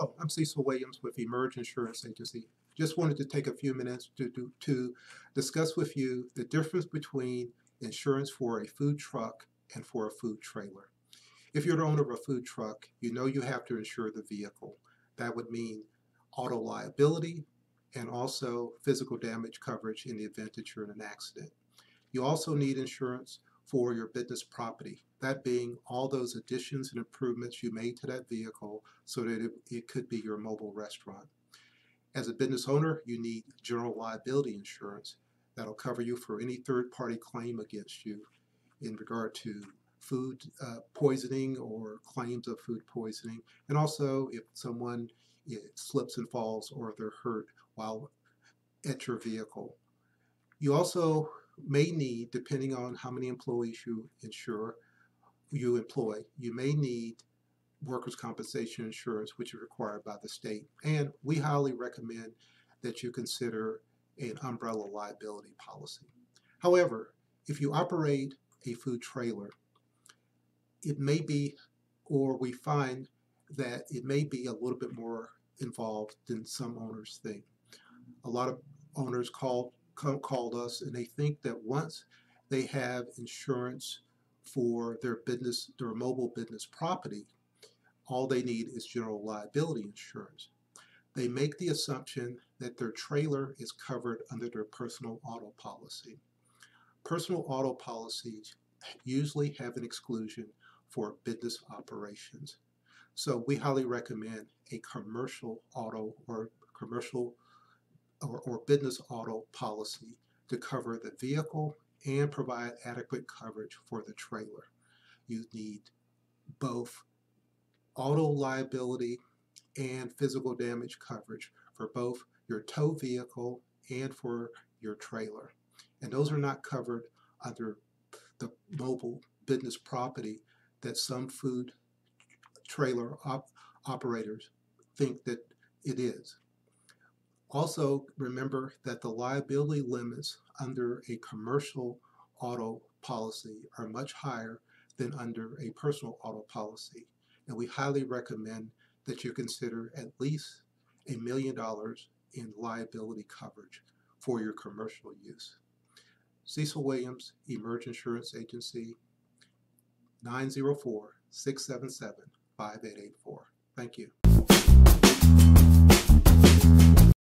Hello, I'm Cecil Williams with Emerge Insurance Agency. Just wanted to take a few minutes to, to, to discuss with you the difference between insurance for a food truck and for a food trailer. If you're the owner of a food truck, you know you have to insure the vehicle. That would mean auto liability and also physical damage coverage in the event that you're in an accident. You also need insurance for your business property, that being all those additions and improvements you made to that vehicle so that it, it could be your mobile restaurant. As a business owner, you need general liability insurance that'll cover you for any third party claim against you in regard to food uh, poisoning or claims of food poisoning, and also if someone slips and falls or they're hurt while at your vehicle. You also may need, depending on how many employees you insure, you employ, you may need workers' compensation insurance, which is required by the state. And we highly recommend that you consider an umbrella liability policy. However, if you operate a food trailer, it may be, or we find that it may be a little bit more involved than some owners think. A lot of owners call, called us and they think that once they have insurance for their business, their mobile business property, all they need is general liability insurance. They make the assumption that their trailer is covered under their personal auto policy. Personal auto policies usually have an exclusion for business operations. So we highly recommend a commercial auto or commercial or, or business auto policy to cover the vehicle and provide adequate coverage for the trailer. You need both auto liability and physical damage coverage for both your tow vehicle and for your trailer. And those are not covered under the mobile business property that some food trailer op operators think that it is. Also, remember that the liability limits under a commercial auto policy are much higher than under a personal auto policy. And we highly recommend that you consider at least a million dollars in liability coverage for your commercial use. Cecil Williams, Emerge Insurance Agency, 904 677 5884. Thank you.